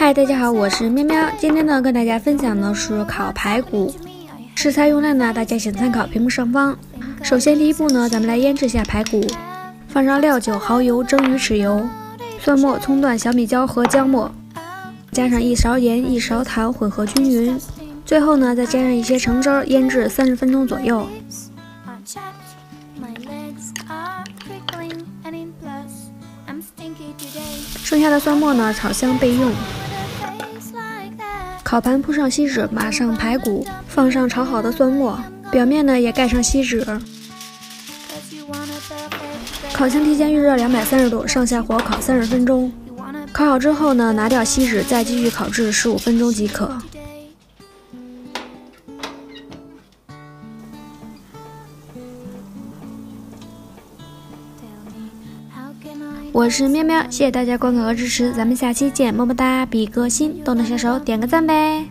嗨，大家好，我是喵喵。今天呢，跟大家分享的是烤排骨。食材用量呢，大家请参考屏幕上方。首先第一步呢，咱们来腌制下排骨，放上料酒、蚝油、蒸鱼豉油、蒜末、葱段、小米椒和姜末，加上一勺盐、一勺糖，混合均匀。最后呢，再加上一些橙汁，腌制三十分钟左右。剩下的蒜末呢，炒香备用。烤盘铺上锡纸，码上排骨，放上炒好的蒜末，表面呢也盖上锡纸。烤箱提前预热两百三十度，上下火烤三十分钟。烤好之后呢，拿掉锡纸，再继续烤制十五分钟即可。我是喵喵，谢谢大家观看和支持，咱们下期见，么么哒！比个心，动动小手点个赞呗。